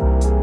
you